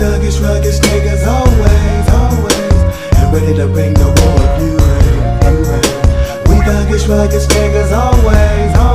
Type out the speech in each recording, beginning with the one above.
rugged niggas always, always. And ready to bring the war if you ain't, you ain't. We thuggish, rugged niggas always, always.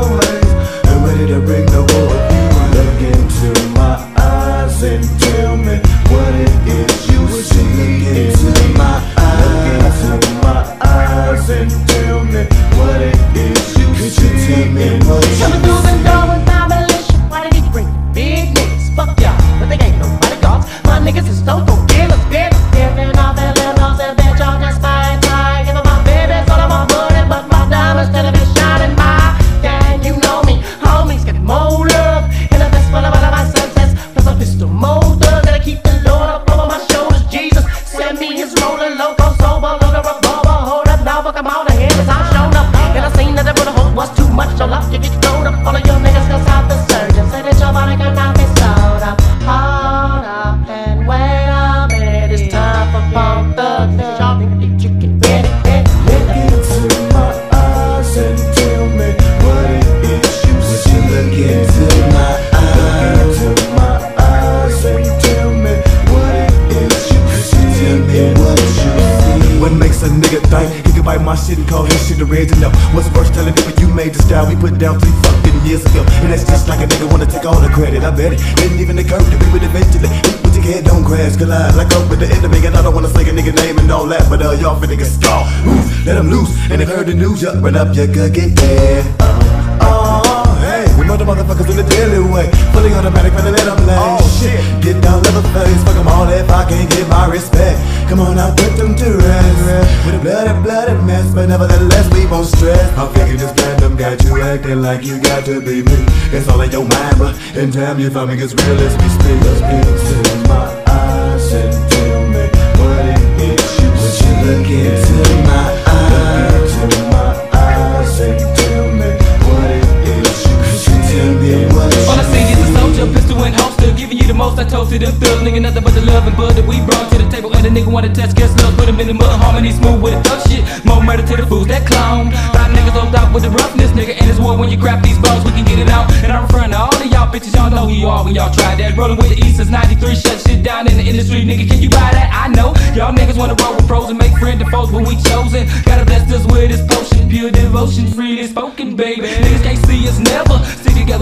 A nigga think he can bite my shit and call his shit original? What's worse, telling people you made the style we put down three fucking years ago? And that's just like a nigga wanna take all the credit. I bet it didn't even occur to me, but eventually, with your head don't crash, collide like up with the enemy. And I don't wanna say a nigga name and all that, but uh, y'all finna get. Oof, let him loose. And if heard the news, y'all run up your cookie, yeah. Oh, hey, we know the motherfuckers in the daily way. Fully automatic, finna let them play. Oh, shit. Get down, level face, fuck them all if I can't get my respect. Come on now, put them to rest. With a bloody, bloody mess, but nevertheless, we won't stress. I figure this random got you acting like you got to be me. It's all in your mind, but in time you find me as real as we speak. Look into my eyes and tell me what it is you see. Look into most. I told to them thugs, nigga, nothing but the love and bud that we brought to the table. And a nigga wanna test, guess love, put him in the mud, harmony smooth with the thug shit. More murder to the fools that clown. Five niggas on top with the roughness, nigga. And it's war when you grab these balls, we can get it out. And I'm referring to all of y'all bitches, y'all know who you are when y'all try that. Rolling with the East since 93, shut shit down in the industry, nigga. Can you buy that? I know. Y'all niggas wanna roll with pros and make friends and foes, but we chosen. Gotta bless us with this potion, pure devotion, freely spoken, baby. Niggas can't see us never.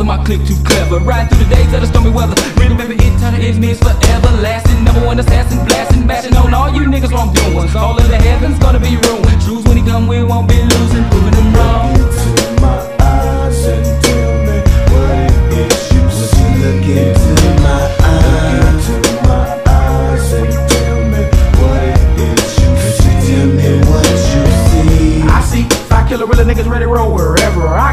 Stick my clique too clever. Ride through the days of the stormy weather. Remember, eternal enemies forever lasting. Number one assassin, blasting, bashing on all you niggas wrongdoings. All of the heavens gonna be ruined. Truths when he come, we won't be losing, proving them wrong. into my eyes and tell me what it is you see. Look into my eyes. Look into my eyes and tell me what it is you see. Tell me what you see. I see five killer real niggas ready to roll wherever I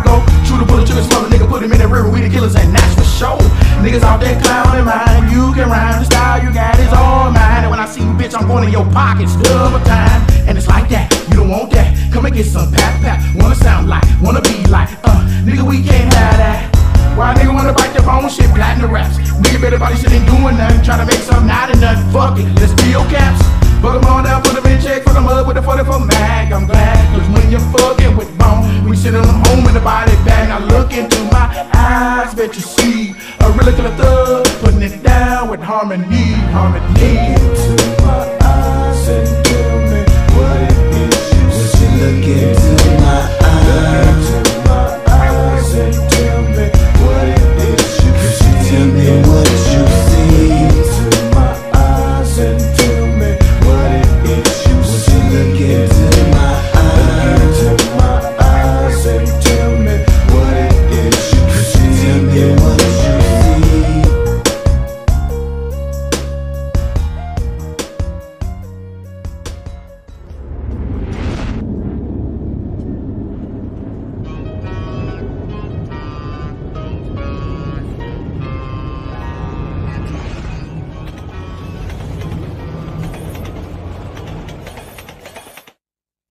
in your pockets double time. And it's like that, you don't want that. Come and get some pat pat. Wanna sound like, wanna be like, uh, nigga, we can't have that. Why nigga wanna bite the Bone shit, platinum raps? Nigga, better body shit ain't doing nothing. Try to make something out of nothing. Fuck it, let's deal caps. Fuck them on down, put them in check, fuck them up with a 44 mag. I'm glad, cause when you're fucking with bone, we sending them home in the body bag. Now look into my eyes, bet you see a real killer thug, putting it down with harmony, harmony.